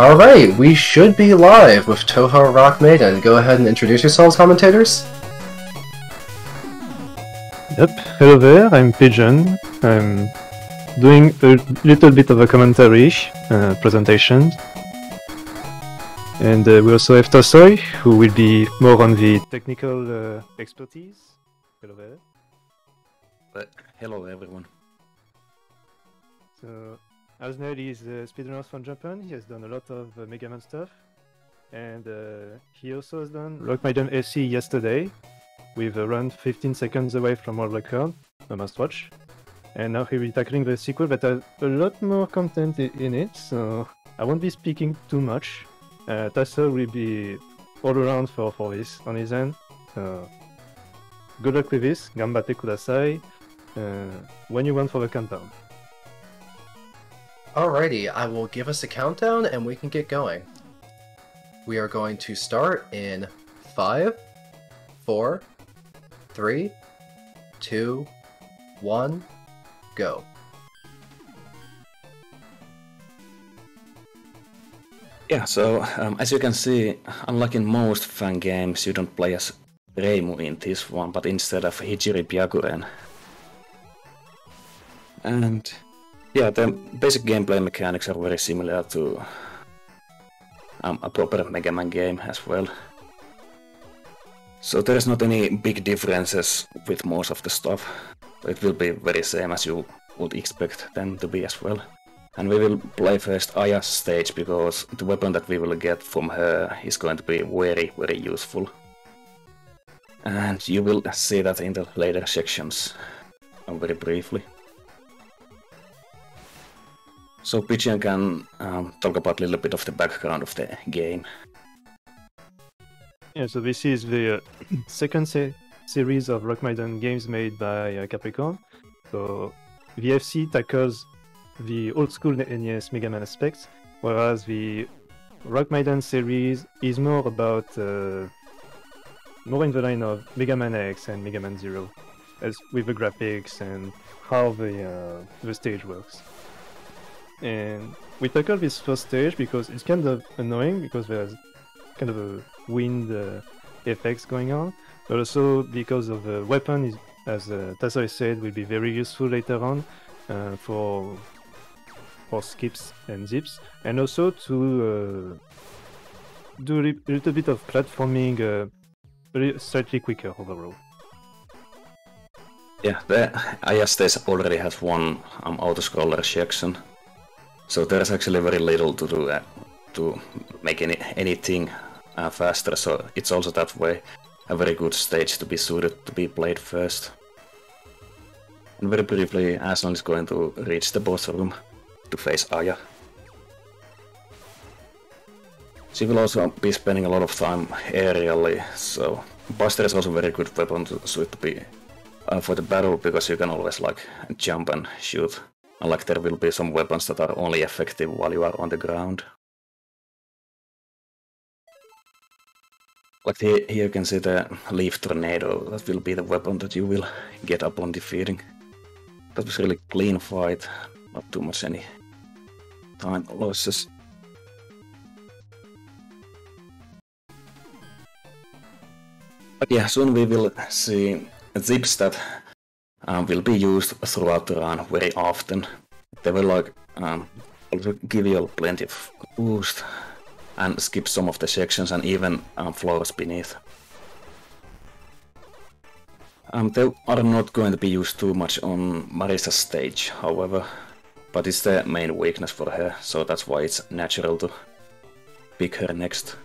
Alright, we should be live with Touhou Rock Maiden. Go ahead and introduce yourselves, commentators. Yep, hello there, I'm Pigeon. I'm doing a little bit of a commentary uh, presentation. And uh, we also have Tosoy, who will be more on the technical uh, expertise. Hello there. But hello everyone. So, Asnel is a speedrunner from Japan. He has done a lot of uh, Mega Man stuff. And uh, he also has done Rock Maiden FC yesterday, with a run 15 seconds away from world record, a must watch. And now he'll be tackling the sequel that has a lot more content in it, so I won't be speaking too much. Uh, Tasso will be all around for, for this on his end. So good luck with this, gambate kudasai. Uh, when you want for the countdown. Alrighty, I will give us a countdown and we can get going. We are going to start in five, four, three, two, one, go. Yeah, so um, as you can see, unlike in most fan games, you don't play as Reimu in this one, but instead of Hijiri Byakuren. And yeah, the basic gameplay mechanics are very similar to um, a proper Mega Man game as well. So there is not any big differences with most of the stuff. It will be very same as you would expect them to be as well. And we will play first Aya's stage because the weapon that we will get from her is going to be very, very useful. And you will see that in the later sections, uh, very briefly. So Pigeon can um, talk about a little bit of the background of the game. Yeah, so this is the uh, second se- series of Rock Maiden games made by uh, Capricorn. So VFC tackles the old school NES Mega Man aspects, whereas the Rock Maiden series is more about uh, more in the line of Mega Man X and Mega Man Zero, as with the graphics and how the uh, the stage works. And we tackle this first stage because it's kind of annoying because there's kind of a wind uh, effects going on, but also because of the weapon, is, as uh, said, will be very useful later on uh, for for skips and zips, and also to uh, do a little bit of platforming uh, slightly quicker overall. Yeah, the stage already has one um, auto-scroller section, so there's actually very little to do uh, to make any anything uh, faster. So it's also that way a very good stage to be suited to be played first. And very briefly, Asnel is going to reach the boss room to face Aya. She will also be spending a lot of time aerially, so Buster is also a very good weapon to suit to be uh, for the battle because you can always like jump and shoot. Unlike there will be some weapons that are only effective while you are on the ground. Like here, here you can see the leaf tornado. That will be the weapon that you will get upon defeating. That was really clean fight. Not too much any time losses. But yeah, soon we will see zips that um, will be used throughout the run very often. They will like um, give you plenty of boost and skip some of the sections and even um, floors beneath. Um, they are not going to be used too much on Marisa's stage, however, but it's the main weakness for her, so that's why it's natural to pick her next.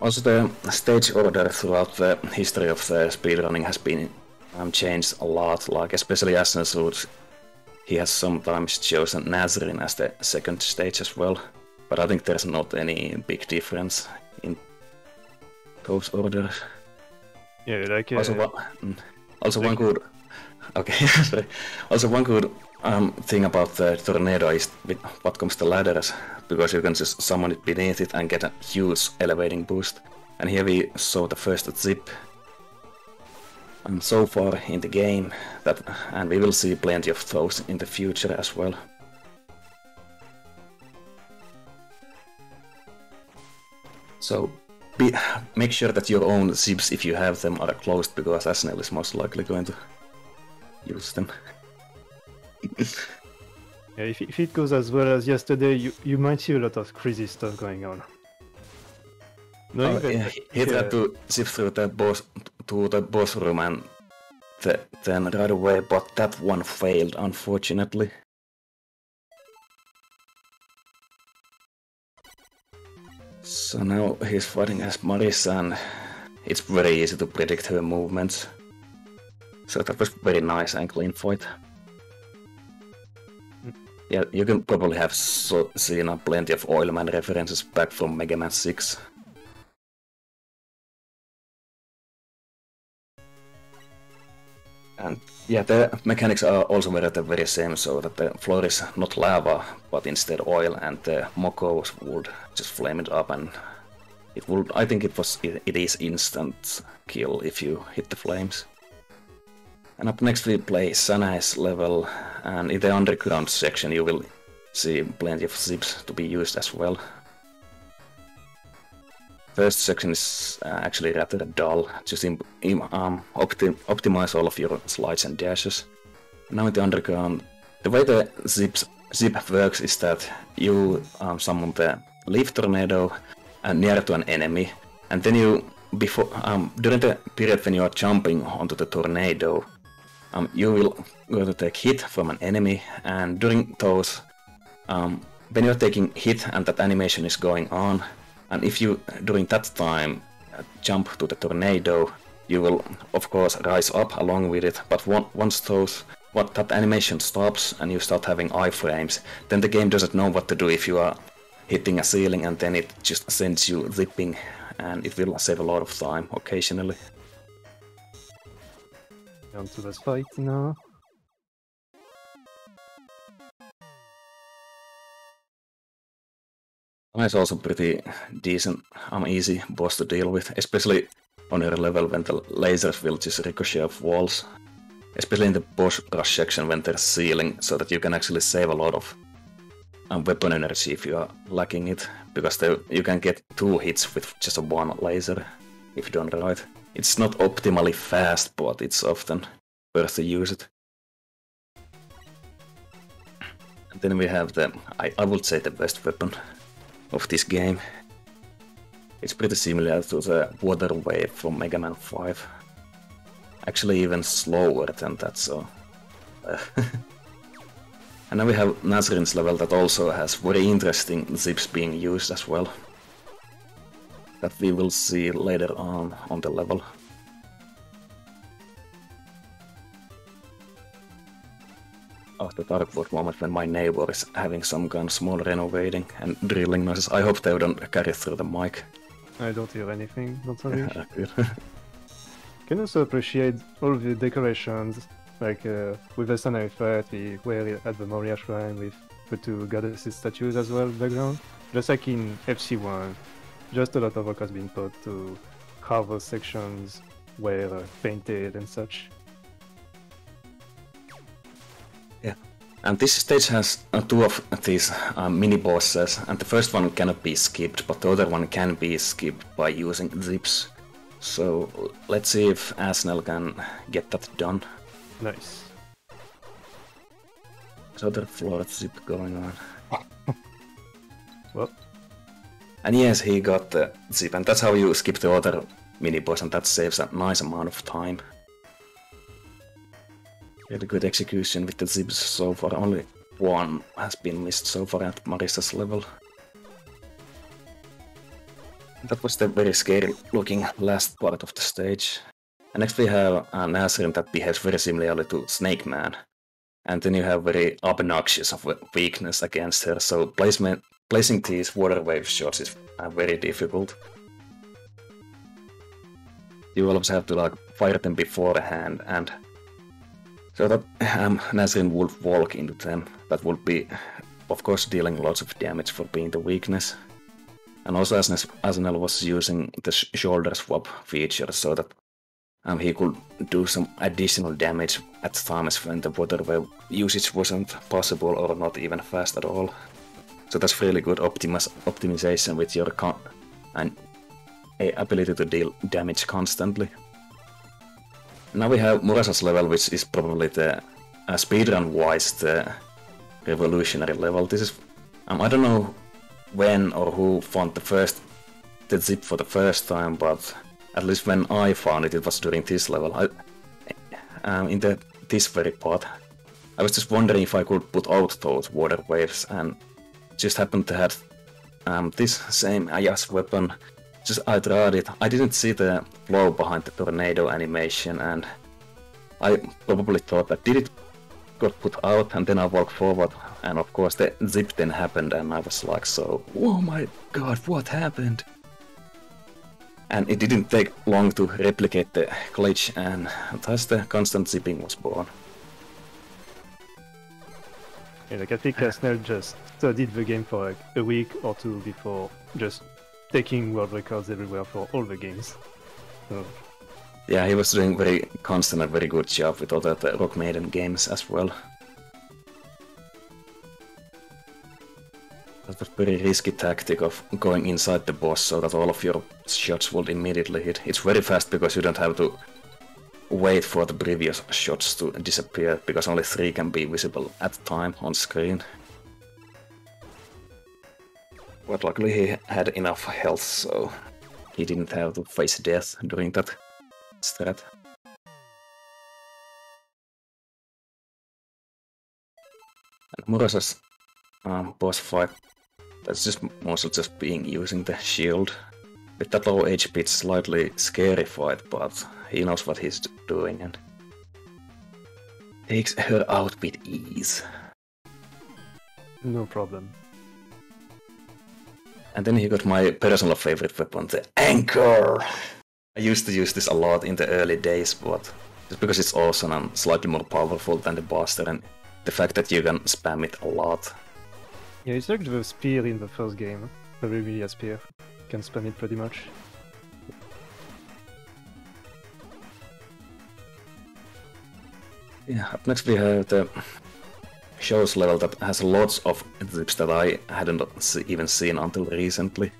Also, the stage order throughout the history of the speedrunning has been um, changed a lot, like especially Asnel's route. He has sometimes chosen Nazrin as the second stage as well, but I think there's not any big difference in those orders. Yeah, like uh, Also, one, mm, also one good. Okay, sorry. Also, one good um, thing about the tornado is what comes to ladders, because you can just summon it beneath it and get a huge elevating boost. And here we saw the first zip. And so far in the game, that, and we will see plenty of those in the future as well. So be, make sure that your own zips, if you have them, are closed, because Asnel is most likely going to use them. Yeah, if, if it goes as well as yesterday, you, you might see a lot of crazy stuff going on. Knowing Oh, yeah, he tried to zip through the boss to the boss room and the, then right away, but that one failed, unfortunately. So now he's fighting as Marisa and it's very easy to predict her movements. So that was very nice and clean fight. Yeah, you can probably have so, seen uh, plenty of Oilman references back from Mega Man 6. And yeah, the mechanics are also very the very same, so that the floor is not lava, but instead oil, and the mokos would just flame it up, and it would. I think it was it, it is instant kill if you hit the flames. And up next we play Sanae's level, and in the underground section you will see plenty of zips to be used as well. First section is uh, actually rather dull, just um, opti- optimize all of your slides and dashes. Now in the underground, the way the zips, zip works is that you um, summon the leaf tornado uh, near to an enemy, and then you before um, during the period when you are jumping onto the tornado, um, you will go to take hit from an enemy, and during those, um, when you're taking hit and that animation is going on, and if you during that time uh, jump to the tornado, you will of course rise up along with it. But one, once those what that animation stops and you start having iframes, then the game doesn't know what to do if you are hitting a ceiling, and then it just sends you zipping, and it will save a lot of time occasionally. On to the fight now. It's also pretty decent, um, easy boss to deal with, especially on your level when the lasers will just ricochet off walls. Especially in the boss rush section when there's ceiling, so that you can actually save a lot of um, weapon energy if you are lacking it, because you can get two hits with just one laser if done right. It's not optimally fast, but it's often worth to use it. And then we have the, I, I would say the best weapon of this game. It's pretty similar to the water wave from Mega Man 5. Actually even slower than that, so... uh, and then we have Nazrin's level that also has very interesting zips being used as well. That we will see later on on the level. of the darkwood moment when my neighbor is having some of small renovating and drilling noises. I hope they don't carry through the mic. I don't hear anything, don't worry. Can also appreciate all the decorations, like uh, with the Sanae fight, we were at the Moriya Shrine with the two goddesses statues as well in the background. Just like in FC1, just a lot of work has been put to how those sections were uh, painted and such. Yeah, and this stage has uh, two of these uh, mini bosses, and the first one cannot be skipped, but the other one can be skipped by using zips. So let's see if Asnel can get that done. Nice. There's other floor zip going on. Well, And yes, he got the zip, and that's how you skip the other mini boss, and that saves a nice amount of time. Really good execution with the zips so far. Only one has been missed so far at Marisa's level. That was the very scary looking last part of the stage. And next we have uh, Nazrin that behaves very similarly to Snake Man. And then you have very obnoxious of weakness against her, so placement placing these water wave shots is uh, very difficult. You always have to like fire them beforehand and so that um, Nazrin would walk into them. That would be, of course, dealing lots of damage for being the weakness. And also as Asnel was using the sh- shoulder swap feature so that um, he could do some additional damage at times when the water wave usage wasn't possible or not even fast at all. So that's really good optimization with your con- and ability to deal damage constantly. Now we have Murasa's level, which is probably the uh, speedrun-wise the revolutionary level. This is um, I don't know when or who found the first the zip for the first time, but at least when I found it, it was during this level. I, um, in the this very part, I was just wondering if I could put out those water waves, and just happened to have um, this same Ayas weapon. Just I tried it. I didn't see the flow behind the tornado animation, and I probably thought that did it got put out, and then I walked forward, and of course the zip then happened, and I was like, so, oh my god, what happened? And it didn't take long to replicate the glitch, and thus the constant zipping was born. Yeah, like I think Casnell just studied the game for like a week or two before just taking world records everywhere for all the games. So, Yeah, he was doing very constant and very good job with all the, Rock Maiden games as well. That was very risky tactic of going inside the boss so that all of your shots would immediately hit. It's very fast because you don't have to wait for the previous shots to disappear because only three can be visible at a time on screen. But luckily he had enough health so he didn't have to face death during that strat. And Murasa's um, boss fight, that's just mostly just being using the shield. With that low HP, it's slightly scary fight, but he knows what he's doing and takes her out with ease. no problem. And then he got my personal favorite weapon, the Anchor! I used to use this a lot in the early days, but just because it's awesome and slightly more powerful than the Buster, and the fact that you can spam it a lot. Yeah, it's like the spear in the first game. The Revelia spear. Can spam it pretty much. Yeah, up next we have the Shou's level that has lots of zips that I hadn't even seen until recently.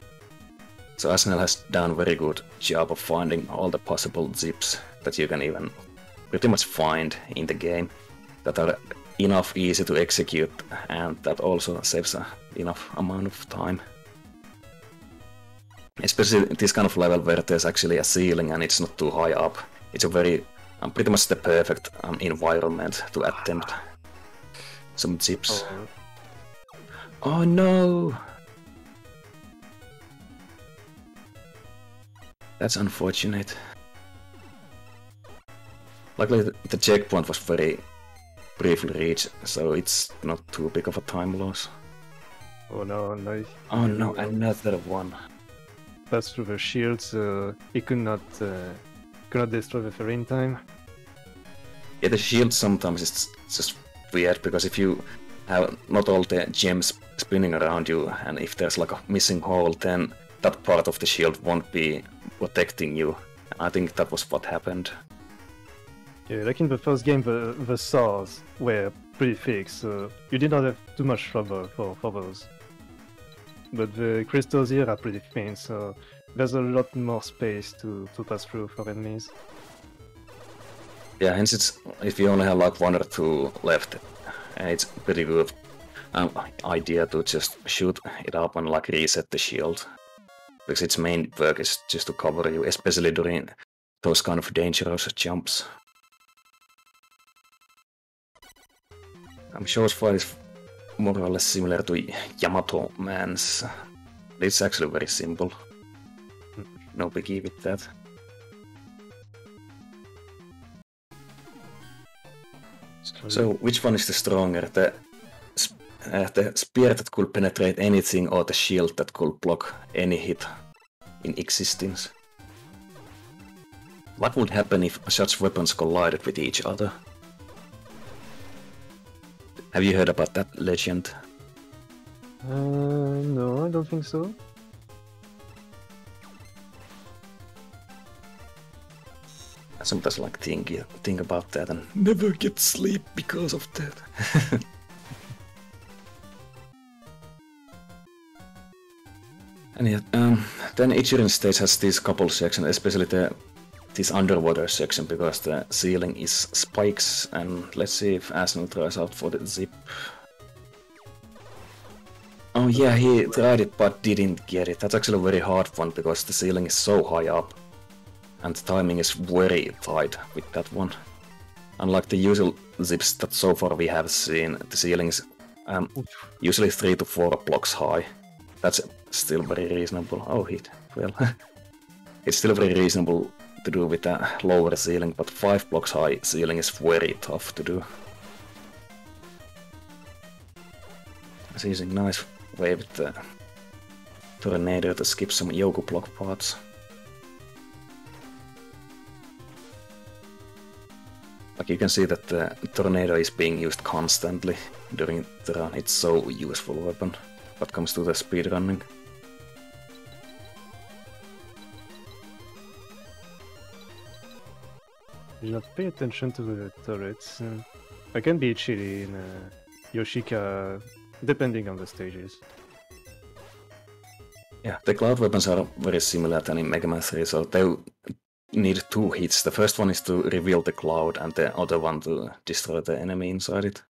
So Asnel has done very good job of finding all the possible zips that you can even pretty much find in the game that are enough easy to execute and that also saves enough amount of time. Especially this kind of level where there's actually a ceiling and it's not too high up. It's a very um, pretty much the perfect um, environment to attempt some zips. Oh no! That's unfortunate. Luckily, the- the checkpoint was very briefly reached, so it's not too big of a time loss. Oh no, no. Oh no, another one. Pass through the shields, uh, he could not, uh, could not destroy the fairy in time. Yeah, the shield sometimes is just weird because if you have not all the gems spinning around you, and if there's like a missing hole, then that part of the shield won't be protecting you. I think that was what happened. Yeah, like in the first game, the, the saws were pretty thick, so you did not have too much trouble for, for those. But the crystals here are pretty thin, so there's a lot more space to, to pass through for enemies. Yeah, hence it's if you only have like one or two left, uh, it's pretty good um, idea to just shoot it up and like reset the shield. Because its main work is just to cover you, especially during those kind of dangerous jumps. I'm sure this fight is more or less similar to Yamato Man's. It's actually very simple. No biggie with that. So, which one is the stronger? The, sp- uh, the spear that could penetrate anything or the shield that could block any hit in existence? What would happen if such weapons collided with each other? Have you heard about that legend? Uh, no, I don't think so. I sometimes like think think about that and never get sleep because of that. And yet, um, then Ichirin stage has these couple section, especially the this underwater section because the ceiling is spikes and let's see if Asnel tries out for the zip. Oh yeah, he tried it but didn't get it. That's actually a very hard one because the ceiling is so high up and timing is very tight with that one. Unlike the usual zips that so far we have seen, the ceiling is um, usually 3 to 4 blocks high. That's still very reasonable. Oh, hit. Well, it's still very reasonable to do with a lower ceiling, but 5 blocks high ceiling is very tough to do. It's using nice way with the tornado to skip some Yoku block parts. Like you can see that the tornado is being used constantly during the run. It's so useful weapon what comes to the speedrunning. Not pay attention to the turrets. Uh, I can be chilly in uh, Yoshika, depending on the stages. Yeah, the cloud weapons are very similar than in Mega Man 3, so they need two hits. The first one is to reveal the cloud, and the other one to destroy the enemy inside it.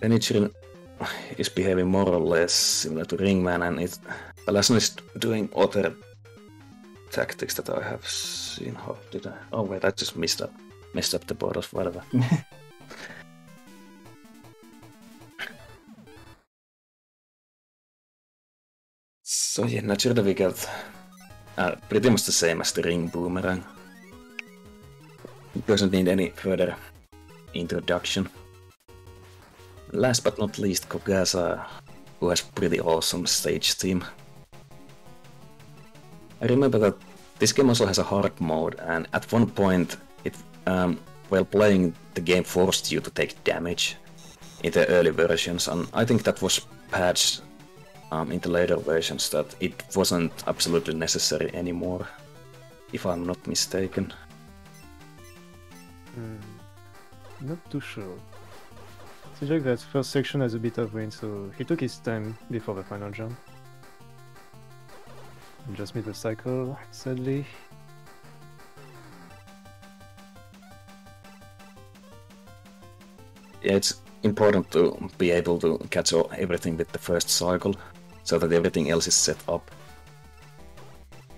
Then Ichirin is behaving more or less similar to Ringman, and it, lesson is doing other tactics that I have seen. How did I? Oh wait, I just messed up, messed up the borders, whatever. so yeah, naturally we got uh, pretty much the same as the ring boomerang. It doesn't need any further introduction. Last but not least, Kogasa, who has pretty awesome stage team. I remember that this game also has a hard mode, and at one point, it um, while playing, the game forced you to take damage in the early versions, and I think that was patched um, in the later versions that it wasn't absolutely necessary anymore, if I'm not mistaken. Hmm. Not too sure. Seems like that first section has a bit of wind, so he took his time before the final jump. And just missed the cycle, sadly. Yeah, it's important to be able to catch everything with the first cycle, so that everything else is set up.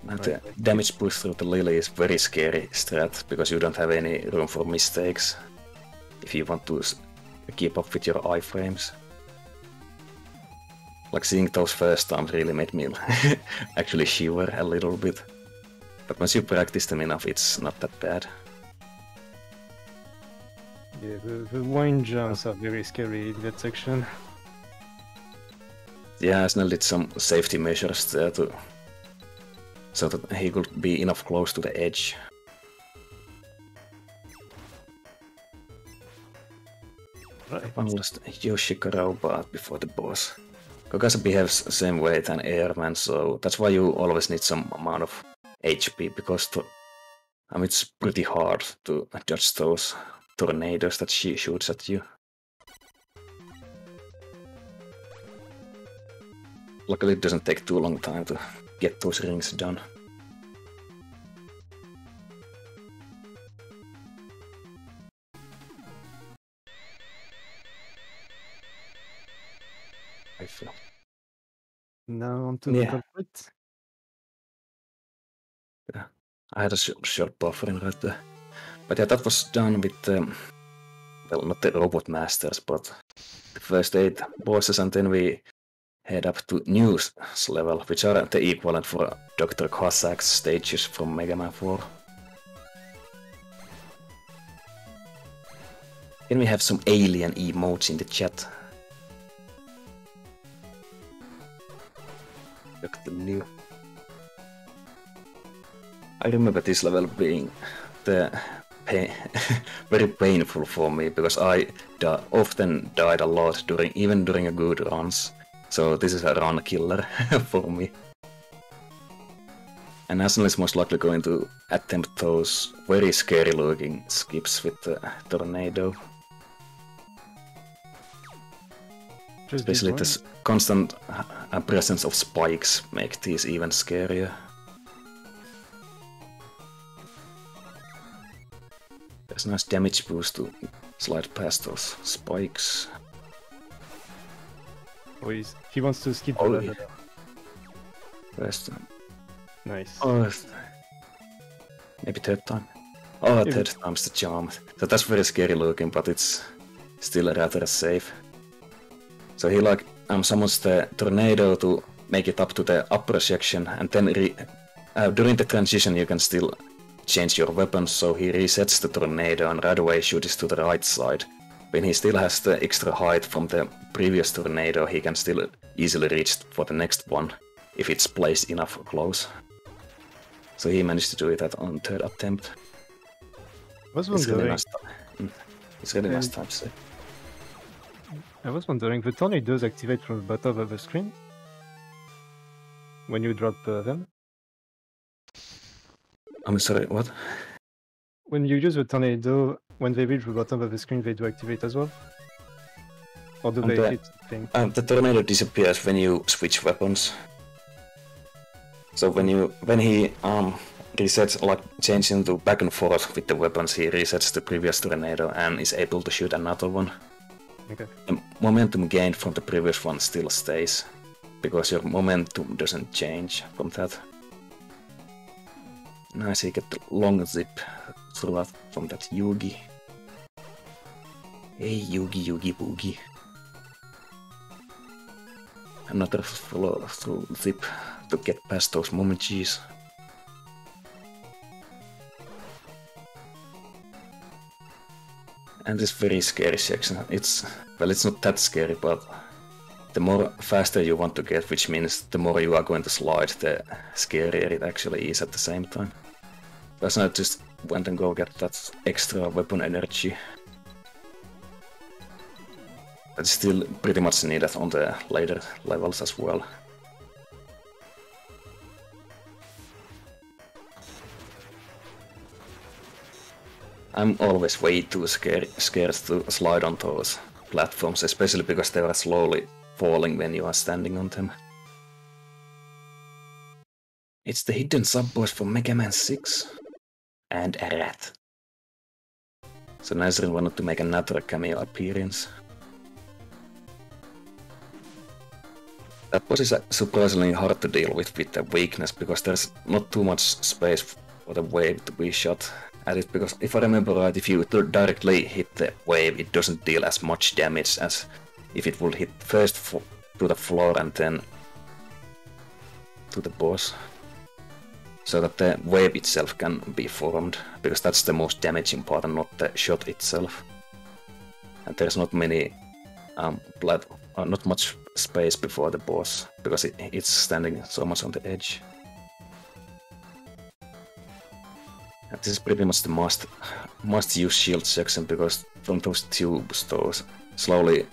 And the Right. damage push through the Lily is very scary strat, because you don't have any room for mistakes if you want to keep up with your iframes. Like seeing those first times really made me actually shiver a little bit. But once you practice them enough, it's not that bad. Yeah, the, the wind jumps are very scary in that section. Yeah, Snell did some safety measures there to so that he could be enough close to the edge. Right. One last Yoshika robot before the boss. Kogasa behaves the same way than Airman, so that's why you always need some amount of HP, because to, I mean, it's pretty hard to dodge those tornadoes that she shoots at you. Luckily, it doesn't take too long time to get those rings done. Now onto Yeah. the culprit. I had a short, short buffering right there. But yeah, that was done with, um, well, not the robot masters, but the first eight bosses, and then we head up to Nue's level, which are the equivalent for Dr. Cossack's stages from Mega Man 4. Then we have some alien emotes in the chat. Dr. Nue. I remember this level being the pain, very painful for me because I di- often died a lot during even during a good runs. So this is a run killer for me. And Asnel is most likely going to attempt those very scary looking skips with the tornado. Just this Especially this constant presence of spikes make these even scarier. There's a nice damage boost to slide past those spikes. Oh, he wants to skip oh, the Oh, level. yeah. First, Nice. oh, maybe third time. Oh, third time's the charm. So that's very scary looking, but it's still rather safe. So he like um, summons the tornado to make it up to the upper section, and then re- uh, during the transition you can still change your weapons. So he resets the tornado and right away shoots to the right side. When he still has the extra height from the previous tornado, he can still easily reach for the next one if it's placed enough close. So he managed to do it at on third attempt. I was It's really wondering, nice. mm, It's really nice time save. I was wondering, the tornadoes activate from the bottom of the screen when you drop uh, them. I'm sorry, what? When you use the tornado, when they reach the bottom of the screen, they do activate as well. Or do On they the- hit thing? Um, the tornado disappears when you switch weapons. So when you when he um resets like changing to back and forth with the weapons, he resets the previous tornado and is able to shoot another one. Okay. The momentum gained from the previous one still stays because your momentum doesn't change from that. Nice, you get the long zip through from that Yugi. Hey Yugi Yugi Boogie. Another follow through zip to get past those Momojis. And this very scary section. It's well, it's not that scary, but the more faster you want to get, which means the more you are going to slide, the scarier it actually is at the same time. Because I just went and go get that extra weapon energy. That's still pretty much needed on the later levels as well. I'm always way too scared, scared to slide on those platforms, especially because they are slowly falling when you are standing on them. It's the hidden sub-boss from Mega Man 6. And a rat. So Nazrin wanted to make another cameo appearance. That boss is uh, surprisingly hard to deal with with the weakness because there's not too much space for the wave to be shot at because if I remember right, if you directly hit the wave, it doesn't deal as much damage as if it would hit first to the floor and then to the boss. So that the wave itself can be formed, because that's the most damaging part and not the shot itself. And there's not many, um, uh, not much space before the boss, because it, it's standing so much on the edge. This is pretty much the must must use shield section because from those tubes those slowly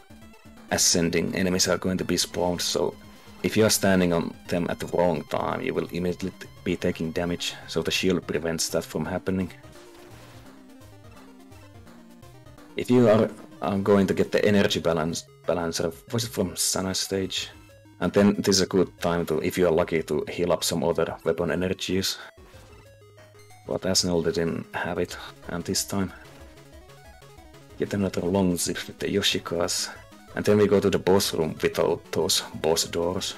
ascending enemies are going to be spawned so if you are standing on them at the wrong time you will immediately be taking damage so the shield prevents that from happening. If you are um, going to get the energy balance balancer, was it from Sana stage? And then this is a good time to, if you are lucky, to heal up some other weapon energies. But Asnel didn't have it, and this time. Yet another long zip with the Yoshikas. And then we go to the boss room without those boss doors.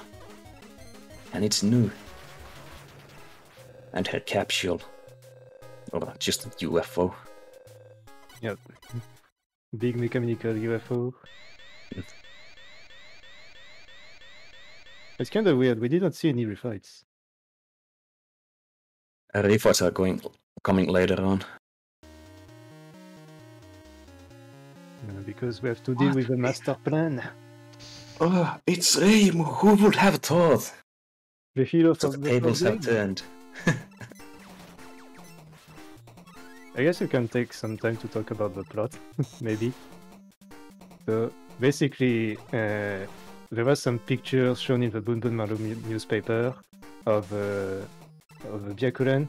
And it's Nue. And her capsule. Or just a UFO. Yep. Big mechanical UFO. Hmm. It's kind of weird. We did not see any refights. Refights are going coming later on. uh, because we have to deal What? with the master plan. Oh, it's Reim! Who would have thought? The hero So the the tables have turned. I guess we can take some time to talk about the plot, maybe. So basically, uh, there was some pictures shown in the Bunbun Maru newspaper of uh, of Byakuren.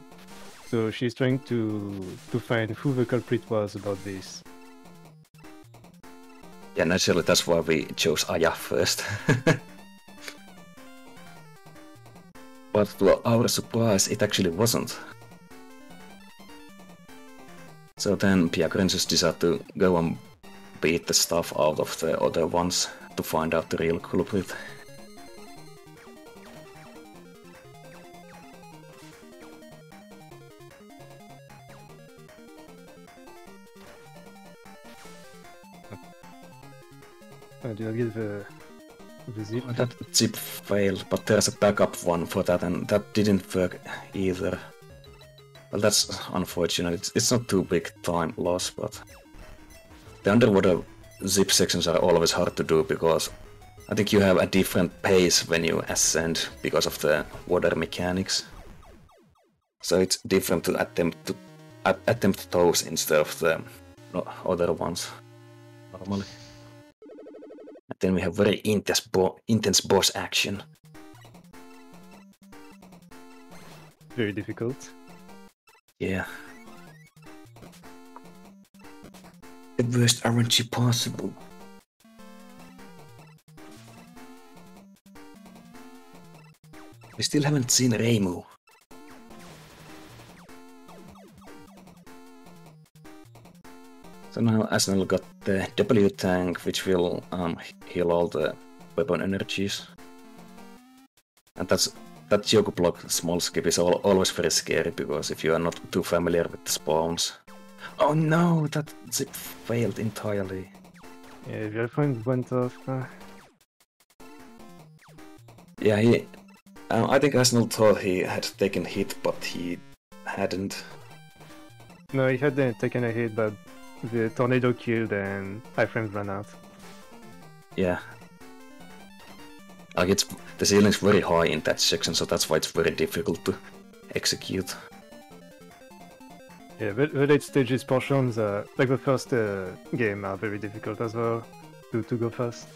So she's trying to to find who the culprit was about this. Yeah, naturally that's why we chose Aya first. but to our surprise, it actually wasn't. So then Byakuren just decided to go and beat the stuff out of the other ones to find out the real culprit. Uh, do I give the the zip? That zip failed, but there's a backup one for that, and that didn't work either. Well, that's unfortunate. It's, it's not too big time loss, but the underwater zip sections are always hard to do because I think you have a different pace when you ascend because of the water mechanics. So it's different to attempt to attempt those instead of the other ones normally. Then we have very intense, bo- intense boss action. Very difficult. Yeah. The worst RNG possible. We still haven't seen Reimu. So now Asnel got the W tank, which will um, heal all the weapon energies. And that's that Yoku block small skip is al always very scary because if you are not too familiar with the spawns. Oh no, that zip failed entirely. Yeah, your friend went off. Uh, Yeah, he. Um, I think Asnel thought he had taken hit, but he hadn't. no, he had uh, taken a hit, but the tornado killed and iframes ran out. Yeah. Like it's the ceiling's very high in that section, so that's why it's very difficult to execute. Yeah, the, the late stages portions, uh, like the first uh, game, are very difficult as well to, to go fast.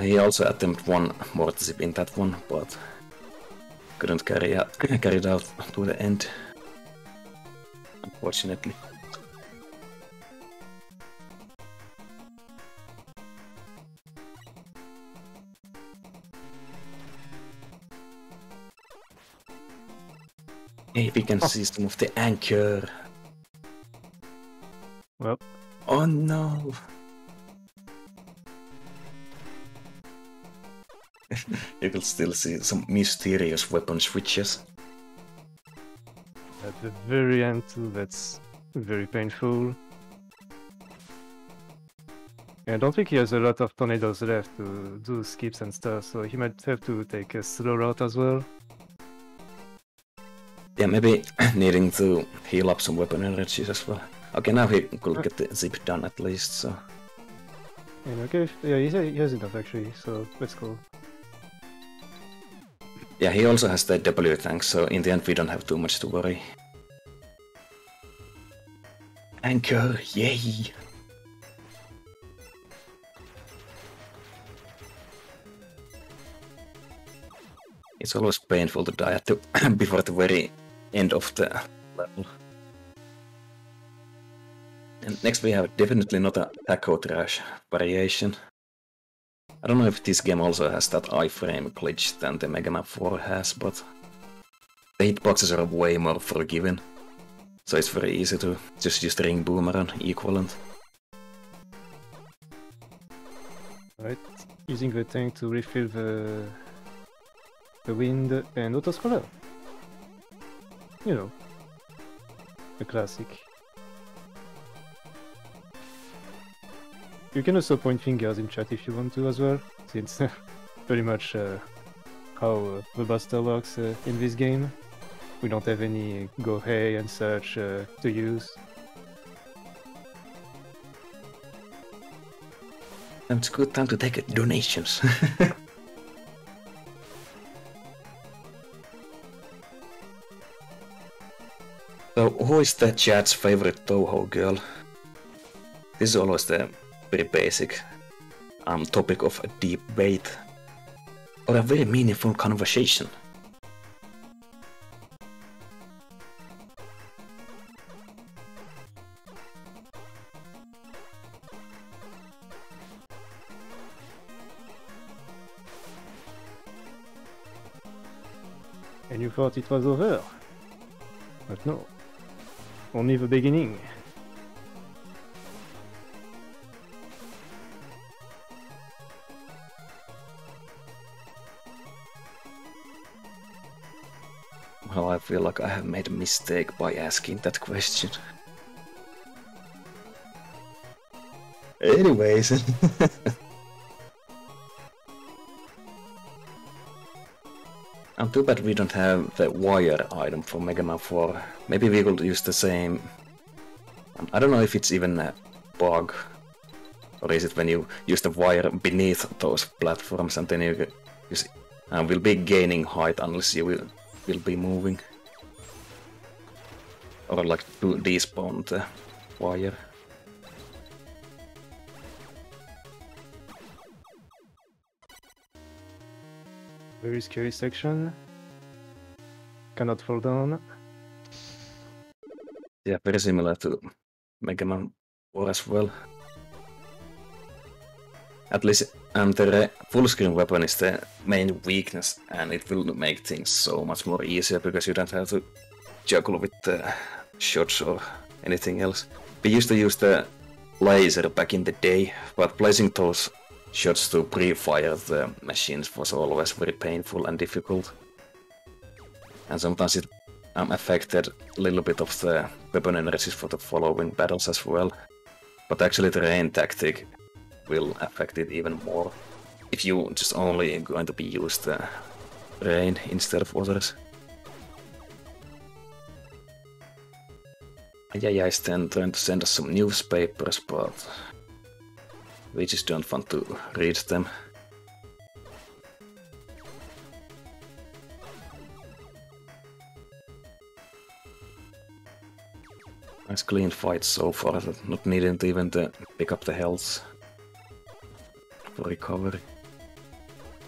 He also attempted one more zip in that one, but couldn't carry out, carry it out to the end. Unfortunately. Hey, we can oh. see some of the anchor. Well, Oh no! You will still see some mysterious weapon switches. at the very end too, that's very painful. And I don't think he has a lot of tornadoes left to do skips and stuff, so he might have to take a slow route as well. Yeah, maybe needing to heal up some weapon energies as well. Okay, now he could get the zip done at least, so... And okay, yeah, he he has enough actually, so let's go. Yeah, he also has the W tank, so in the end we don't have too much to worry. Anchor, yay! It's always painful to die at the before the very end of the level. And next we have definitely not a Takotrash variation. I don't know if this game also has that iframe glitch than the Mega Man 4 has, but the hitboxes are way more forgiving. So it's very easy to just use the ring boomerang equivalent. Right, using the tank to refill the the wind and auto scroller. You know, a classic. You can also point fingers in chat if you want to as well, since pretty much uh, how uh, the Buster works uh, in this game. We don't have any gohei and such uh, to use. It's a good time to take donations. so, who is the chat's favorite Touhou girl? This is always the very basic um, topic of a debate or a very meaningful conversation. And you thought it was over. But no. Only the beginning. Feel like I have made a mistake by asking that question. Anyways. I'm too bad we don't have the wire item for Mega Man 4. Maybe we could use the same... Um, I don't know if it's even a bug. Or is it when you use the wire beneath those platforms and then you, you see, uh, will be gaining height unless you will, will be moving. Or like to despawn the wire. Very scary section. Cannot fall down. Yeah, very similar to Mega Man 4 as well. At least um, the full screen weapon is the main weakness, and it will make things so much more easier because you don't have to juggle with the shots or anything else. We used to use the laser back in the day, but placing those shots to pre-fire the machines was always very painful and difficult. And sometimes it um, affected a little bit of the weapon energies for the following battles as well. But actually the rain tactic will affect it even more if you just only going to be used the rain instead of others. Yeah, yeah, is then trying to send us some newspapers, but we just don't want to read them. Nice clean fight so far, not needing to even to pick up the health for recovery.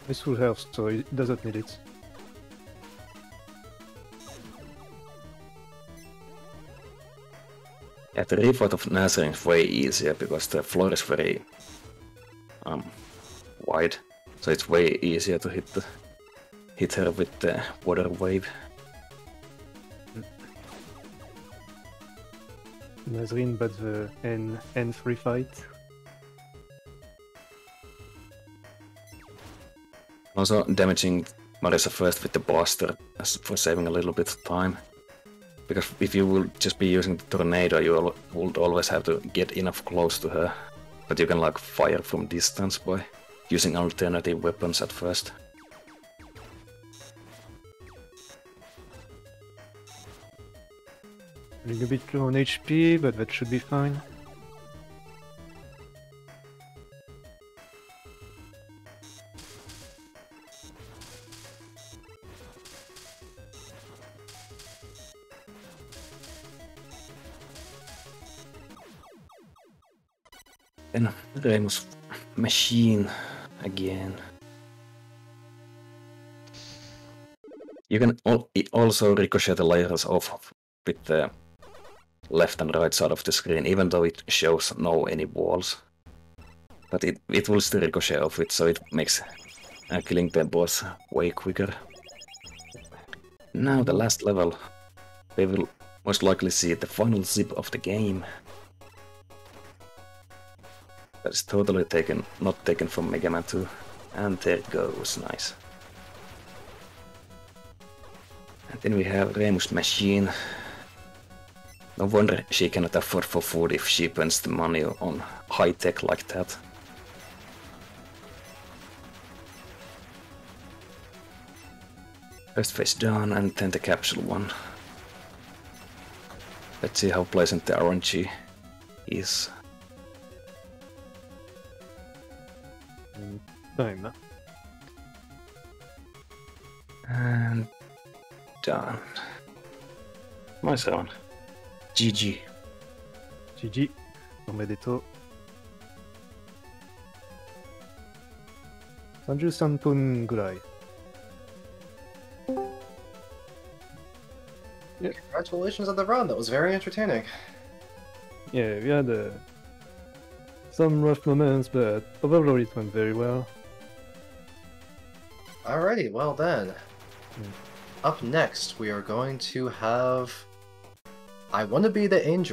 It's full health, so it doesn't need it. Yeah, the refight of Nazrin is way easier because the floor is very um, wide, so it's way easier to hit the, hit her with the water wave. Nazrin, but the N N3 fight. Also damaging Marisa first with the Buster for saving a little bit of time. Because if you will just be using the tornado, you al would always have to get enough close to her. But you can like fire from distance by using alternative weapons at first. A little bit low on HP, but that should be fine. Remus machine again. You can also ricochet the layers off with the left and right side of the screen, even though it shows no any walls. But it, it will still ricochet off it, so it makes uh, killing the boss way quicker. Now the last level. We will most likely see the final zip of the game. That's totally taken, not taken from Mega Man 2. And there it goes, nice. And then we have Remus Machine. No wonder she cannot afford for food if she spends the money on high tech like that. First phase done, and then the capsule one. Let's see how pleasant the RNG is. Time. And done. Nice one. GG. GG. Omedeto. 33分ぐらい。 Congratulations on the run. That was very entertaining. Yeah, we had uh, some rough moments, but overall it went very well. Alrighty, well then. Hmm. up next we are going to have I Want to Be the Angel.